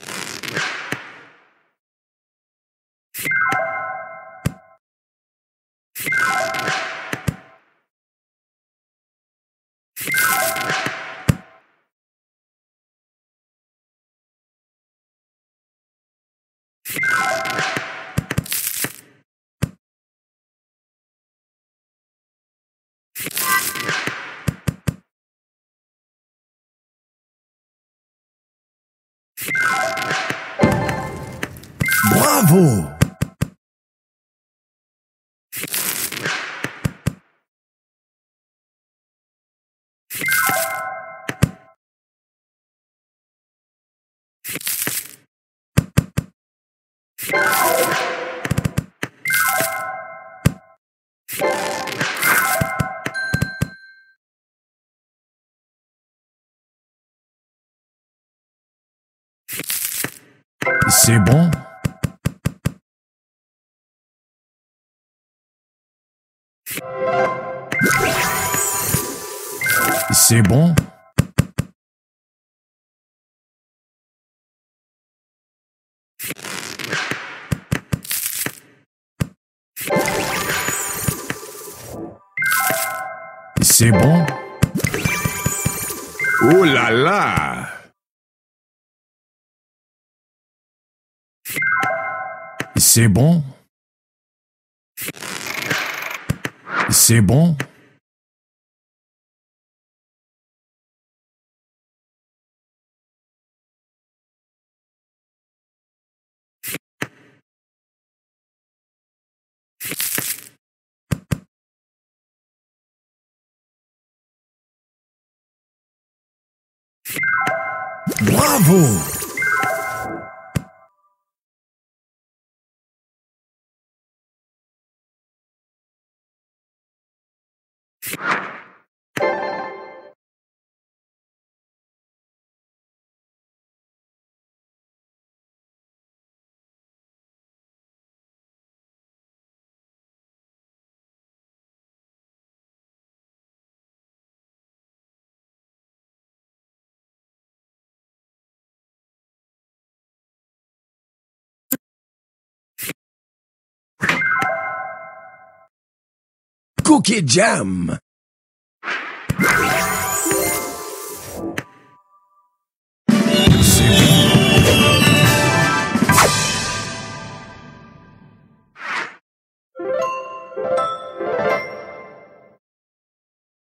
you Bravo C'est bon? C'est bon? C'est bon? Oh là là C'est bon? C'est bon? Bravo you Cookie Jam